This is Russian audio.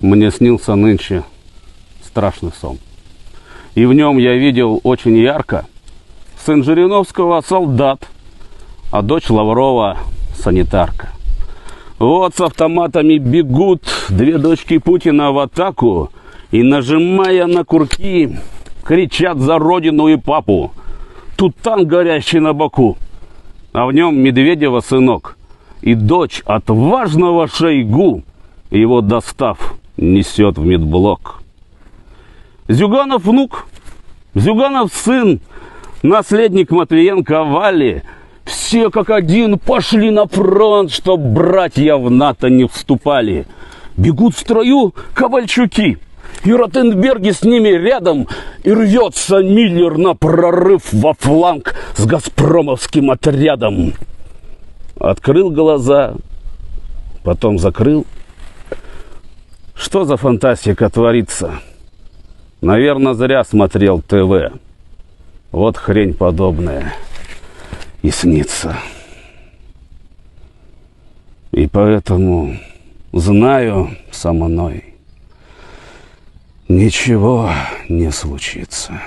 Мне снился нынче страшный сон. И в нем я видел очень ярко сын Жириновского солдат, а дочь Лаврова санитарка. Вот с автоматами бегут две дочки Путина в атаку и, нажимая на курки, кричат за родину и папу. Тут танк горящий на боку, а в нем Медведева сынок и дочь отважного Шойгу, его достав, несет в медблок. Зюганов внук, Зюганов сын, наследник Матвиенко Вали, все как один пошли на фронт, чтоб братья в НАТО не вступали. Бегут в строю ковальчуки, и Ротенберги с ними рядом, и рвется Миллер на прорыв во фланг с газпромовским отрядом. Открыл глаза, потом закрыл. Что за фантастика творится? Наверное, зря смотрел ТВ. Вот хрень подобная и снится. И поэтому знаю со мной, ничего не случится.